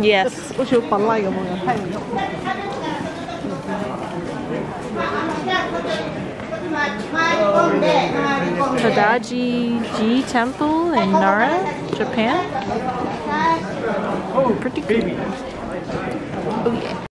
Yes. 好似好品麗咁樣，睇唔到。Tadaji Ji Temple in Nara, Japan. Oh, Pretty cool.